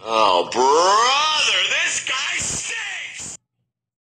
Oh, bro.